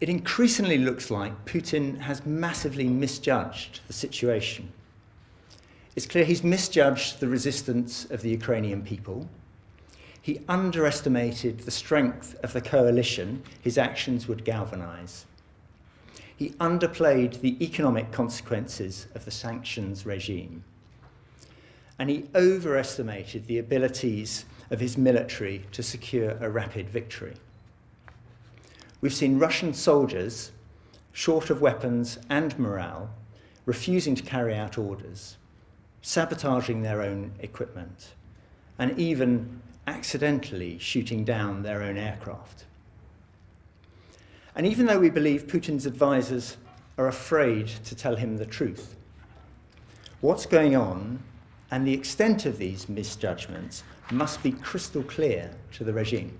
it increasingly looks like Putin has massively misjudged the situation. It's clear he's misjudged the resistance of the Ukrainian people. He underestimated the strength of the coalition his actions would galvanize. He underplayed the economic consequences of the sanctions regime. And he overestimated the abilities of his military to secure a rapid victory. We've seen Russian soldiers, short of weapons and morale, refusing to carry out orders, sabotaging their own equipment, and even accidentally shooting down their own aircraft. And even though we believe Putin's advisors are afraid to tell him the truth, what's going on and the extent of these misjudgments must be crystal clear to the regime.